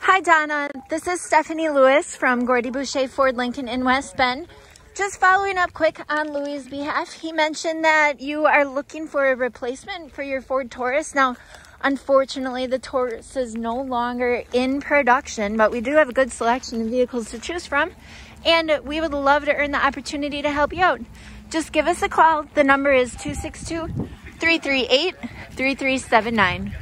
Hi, Donna. This is Stephanie Lewis from Gordy Boucher Ford Lincoln in West Bend. Just following up quick on Louis' behalf, he mentioned that you are looking for a replacement for your Ford Taurus. Now, unfortunately, the Taurus is no longer in production, but we do have a good selection of vehicles to choose from, and we would love to earn the opportunity to help you out. Just give us a call. The number is 262 338 3379.